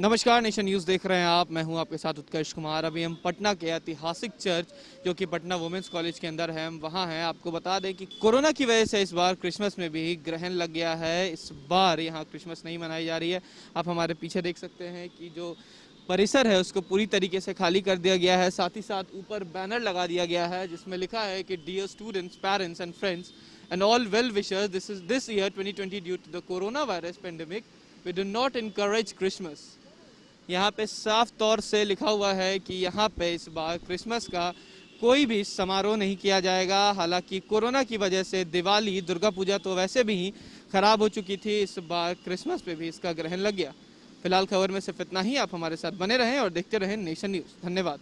नमस्कार, nation news देख रहे हैं आप। मैं हूँ आपके साथ उत्कर्ष कुमार। अभी हम पटना के ऐतिहासिक चर्च, जो कि पटना वुमेंस कॉलेज के अंदर है, हम वहाँ हैं। आपको बता दें कि कोरोना की वजह से इस बार क्रिसमस में भी ग्रहण लग गया है। इस बार यहाँ क्रिसमस नहीं मनाई जा रही है। आप हमारे पीछे देख सकते हैं कि जो परिसर है, उसको पूरी तरीके से खाली कर दिया गया है। साथ ही साथ ऊपर बैनर लगा दिया गया है, जिसमें लिखा है कि dear students parents and friends and all well wishers, this is, this year 2020 to the corona virus pandemic we do not encourage christmas. यहाँ पे साफ़ तौर से लिखा हुआ है कि यहाँ पे इस बार क्रिसमस का कोई भी समारोह नहीं किया जाएगा। हालाँकि कोरोना की वजह से दिवाली, दुर्गा पूजा तो वैसे भी खराब हो चुकी थी। इस बार क्रिसमस पे भी इसका ग्रहण लग गया। फ़िलहाल खबर में सिर्फ़ इतना ही। आप हमारे साथ बने रहें और देखते रहें नेशन न्यूज़। धन्यवाद।